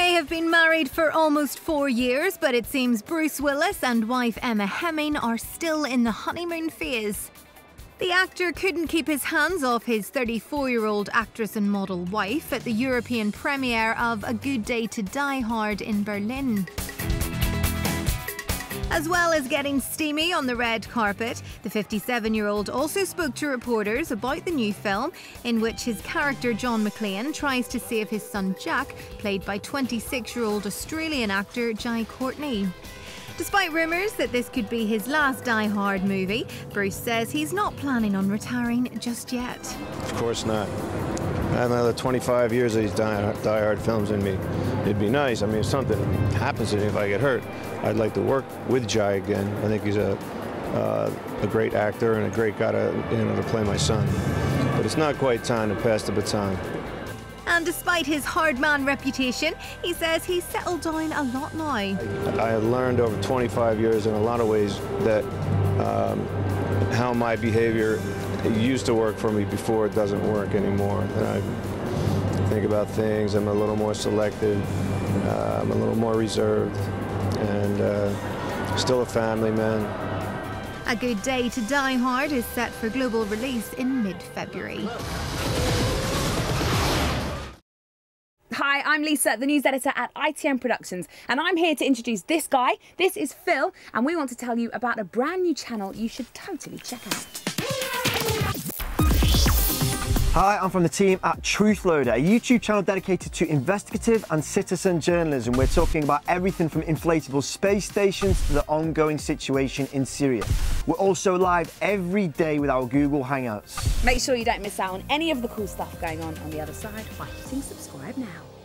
have been married for almost four years, but it seems Bruce Willis and wife Emma Heming are still in the honeymoon phase. The actor couldn't keep his hands off his 34 year old actress and model wife at the European premiere of A Good Day to Die Hard in Berlin. As well as getting steamy on the red carpet, the 57 year old also spoke to reporters about the new film, in which his character John McClane tries to save his son Jack, played by 26 year old Australian actor Jai Courtney. Despite rumours that this could be his last Die Hard movie, Bruce says he's not planning on retiring just yet. Of course not. I have another 25 years of these Die, die Hard films in me. It'd be nice. I mean, if something happens to me, if I get hurt, I'd like to work with Jai again. I think he's a, uh, a great actor and a great guy to, you know, to play my son. But it's not quite time to pass the baton. And despite his hard man reputation, he says he's settled down a lot now. I have learned over 25 years in a lot of ways that um, how my behavior used to work for me before it doesn't work anymore. And I think about things, I'm a little more selective, uh, I'm a little more reserved, and uh, still a family man. A Good Day to Die Hard is set for global release in mid February. Hi, I'm Lisa, the news editor at ITN Productions, and I'm here to introduce this guy. This is Phil, and we want to tell you about a brand new channel you should totally check out. Hi, I'm from the team at Truthloader, a YouTube channel dedicated to investigative and citizen journalism. We're talking about everything from inflatable space stations to the ongoing situation in Syria. We're also live every day with our Google Hangouts. Make sure you don't miss out on any of the cool stuff going on on the other side by hitting subscribe now.